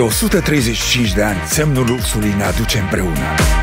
De 135 de ani, semnul luxului ne aduce împreună.